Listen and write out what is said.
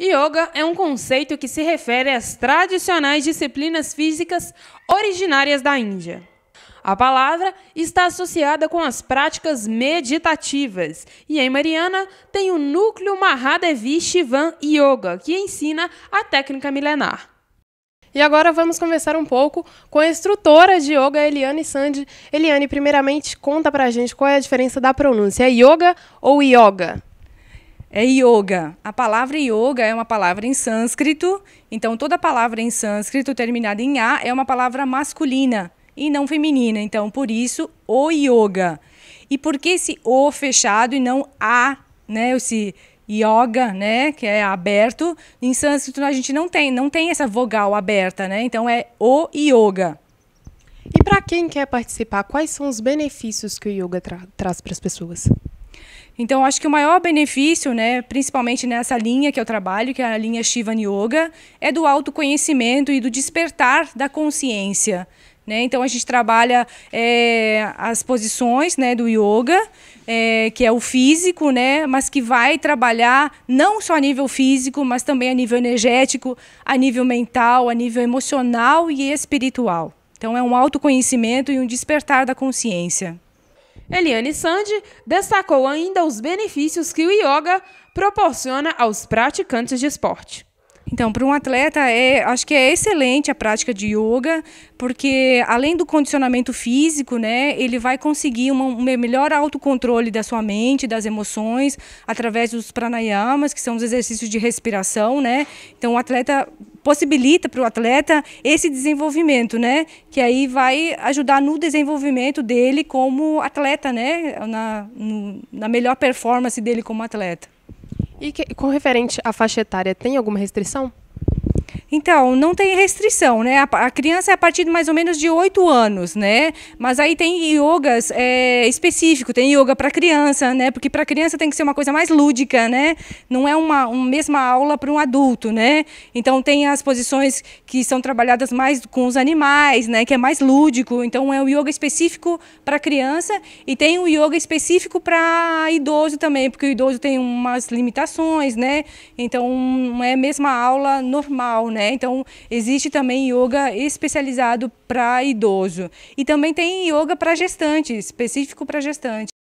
Yoga é um conceito que se refere às tradicionais disciplinas físicas originárias da Índia. A palavra está associada com as práticas meditativas e em Mariana tem o núcleo Mahadevi Shivan Yoga, que ensina a técnica milenar. E agora vamos conversar um pouco com a instrutora de yoga, Eliane Sandi. Eliane, primeiramente, conta pra gente qual é a diferença da pronúncia. É yoga ou yoga? É yoga. A palavra yoga é uma palavra em sânscrito, então toda palavra em sânscrito terminada em a é uma palavra masculina e não feminina. Então, por isso, o yoga. E por que esse o fechado e não a, né? Esse yoga, né, que é aberto. Em sânscrito a gente não tem, não tem essa vogal aberta, né? Então é o yoga. E para quem quer participar, quais são os benefícios que o yoga tra traz para as pessoas? Então, acho que o maior benefício, né, principalmente nessa linha que eu trabalho, que é a linha Shiva Yoga, é do autoconhecimento e do despertar da consciência. Né? Então, a gente trabalha é, as posições né, do yoga, é, que é o físico, né, mas que vai trabalhar não só a nível físico, mas também a nível energético, a nível mental, a nível emocional e espiritual. Então, é um autoconhecimento e um despertar da consciência. Eliane Sandi destacou ainda os benefícios que o yoga proporciona aos praticantes de esporte. Então, para um atleta, é, acho que é excelente a prática de yoga, porque além do condicionamento físico, né, ele vai conseguir uma, um melhor autocontrole da sua mente, das emoções, através dos pranayamas, que são os exercícios de respiração, né? Então, o atleta possibilita para o atleta esse desenvolvimento, né? Que aí vai ajudar no desenvolvimento dele como atleta, né? Na, na melhor performance dele como atleta. E que, com referente à faixa etária, tem alguma restrição? Então, não tem restrição, né? A, a, criança é a partir de mais ou menos de 8 anos, né? Mas aí tem yogas é, específico, tem yoga para criança, né? Porque para criança tem que ser uma coisa mais lúdica, né? Não é uma, uma mesma aula para um adulto, né? Então tem as posições que são trabalhadas mais com os animais, né? Que é mais lúdico. Então é o yoga específico para criança e tem o yoga específico para idoso também, porque o idoso tem umas limitações, né? Então não é a mesma aula normal, né? Né? Então, existe também yoga especializado para idoso. E também tem yoga para gestante, específico para gestante.